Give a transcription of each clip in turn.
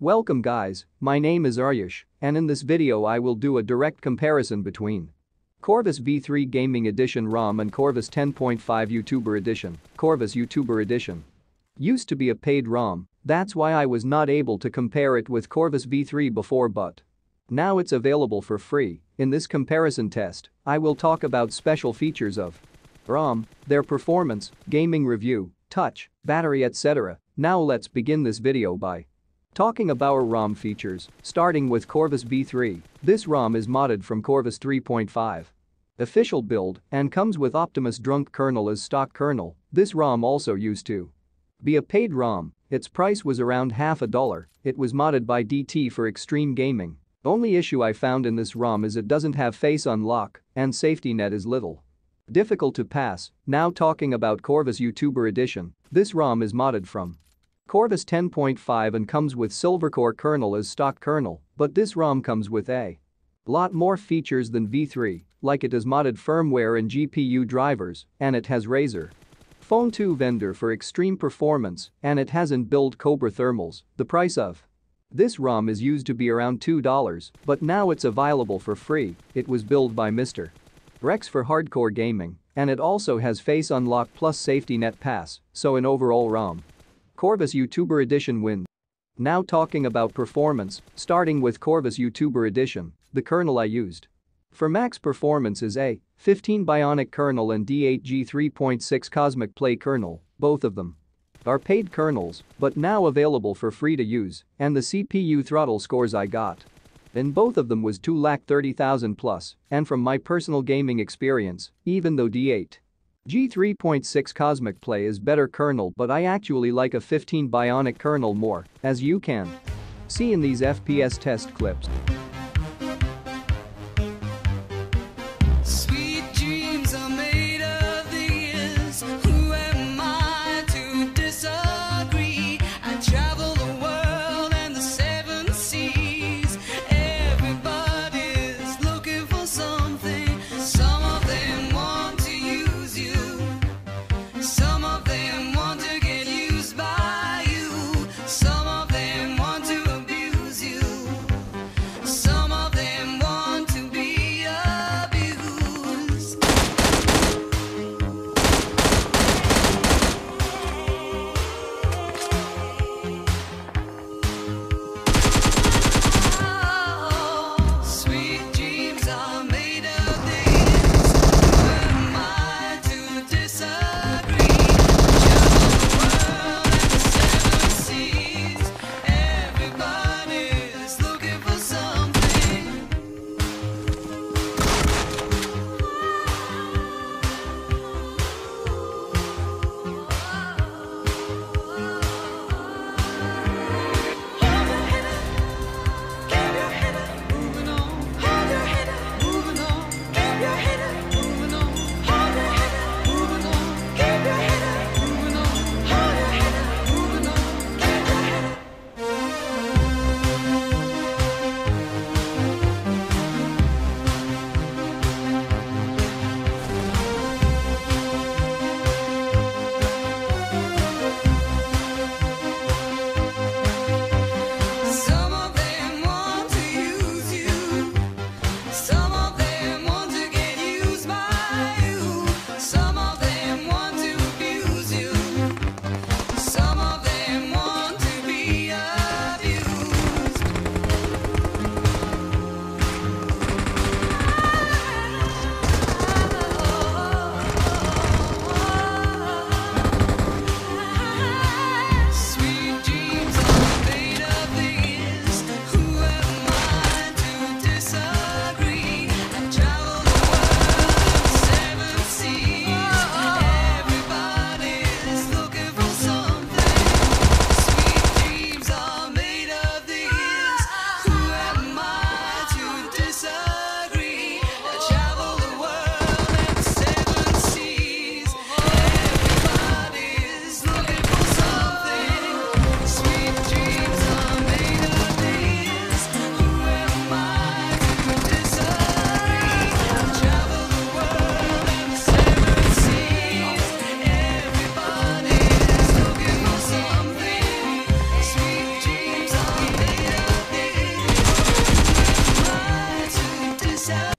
Welcome guys, my name is Ayush, and in this video I will do a direct comparison between Corvus V3 Gaming Edition ROM and Corvus 10.5 YouTuber Edition, Corvus YouTuber Edition. Used to be a paid ROM, that's why I was not able to compare it with Corvus V3 before but now it's available for free. In this comparison test, I will talk about special features of ROM, their performance, gaming review, touch, battery etc. Now let's begin this video by talking about ROM features, starting with Corvus V3, This ROM is modded from Corvus 3.5 official build and comes with Optimus Drunk kernel as stock kernel. This ROM also used to be a paid ROM. Its price was around half a dollar. It was modded by DT for extreme gaming. Only issue I found in this ROM is it doesn't have face unlock and safety net is little. Difficult to pass, now talking about Corvus YouTuber Edition, this ROM is modded from Corvus 10.5 and comes with Silvercore kernel as stock kernel, but this ROM comes with a lot more features than V3, like it has modded firmware and GPU drivers, and it has Razer Phone 2 vendor for extreme performance, and it has in-built Cobra thermals, the price of this ROM is used to be around $2, but now it's available for free, it was built by Mr. Rex for hardcore gaming, and it also has Face Unlock plus Safety Net Pass, so an overall ROM. Corvus YouTuber Edition win. Now talking about performance, starting with Corvus YouTuber Edition, the kernel I used. For max performance is a 15 Bionic kernel and D8G 3.6 Cosmic Play kernel, both of them are paid kernels, but now available for free to use, and the CPU throttle scores I got. In both of them was 2 lakh 30,000 plus, and from my personal gaming experience, even though D8 G3.6 Cosmic Play is better kernel but I actually like A-15 Bionic kernel more, as you can see in these FPS test clips.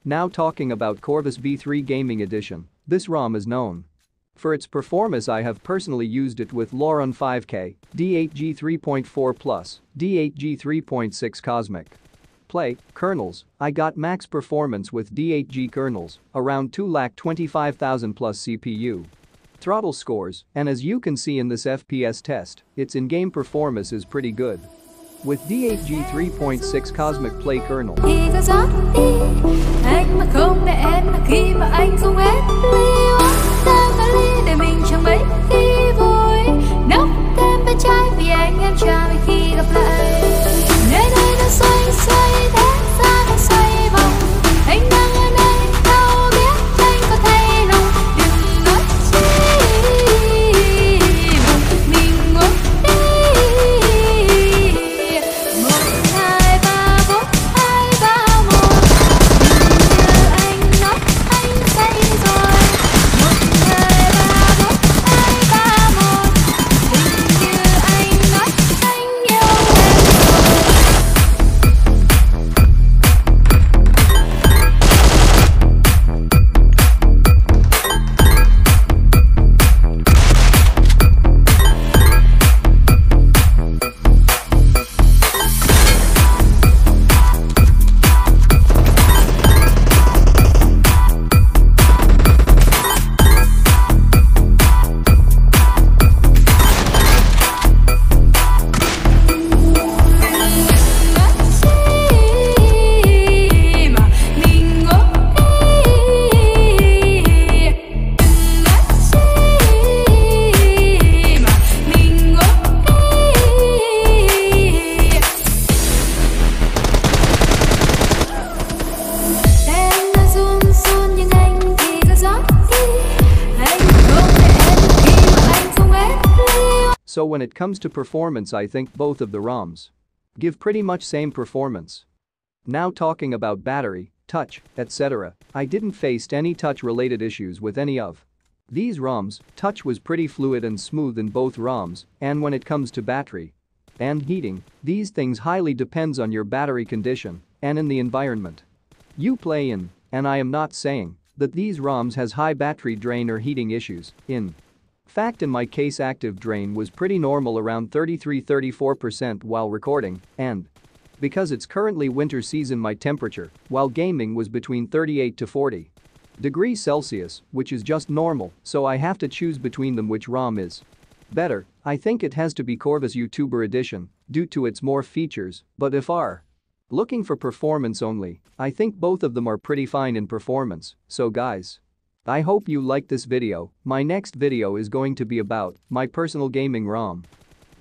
Now talking about Corvus V3 Gaming Edition, this ROM is known for its performance I have personally used it with Lauron 5K, D8G 3.4 Plus, D8G 3.6 Cosmic. Play, kernels, I got max performance with D8G kernels, around 2,25,000 plus CPU. Throttle scores, and as you can see in this FPS test, its in-game performance is pretty good. With D8G 3.6 Cosmic Play kernel. Anh mà không để em là khi mà anh không hết ly when it comes to performance I think both of the ROMs give pretty much same performance. Now talking about battery, touch, etc., I didn't faced any touch related issues with any of these ROMs, touch was pretty fluid and smooth in both ROMs, and when it comes to battery and heating, these things highly depends on your battery condition and in the environment you play in, and I am not saying that these ROMs has high battery drain or heating issues, in fact in my case active drain was pretty normal around 33-34% while recording, and because it's currently winter season my temperature while gaming was between 38 to 40 degrees Celsius, which is just normal, so I have to choose between them which ROM is better. I think it has to be Corvus YouTuber Edition due to its more features, but if are looking for performance only, I think both of them are pretty fine in performance, so guys. I hope you liked this video, my next video is going to be about my personal gaming ROM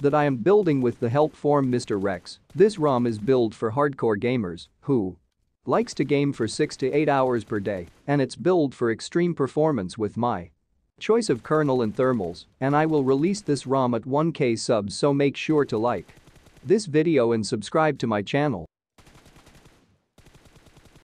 that I am building with the help from Mr. Rex. This ROM is built for hardcore gamers who likes to game for 6 to 8 hours per day and it's built for extreme performance with my choice of kernel and thermals and I will release this ROM at 1k subs so make sure to like this video and subscribe to my channel.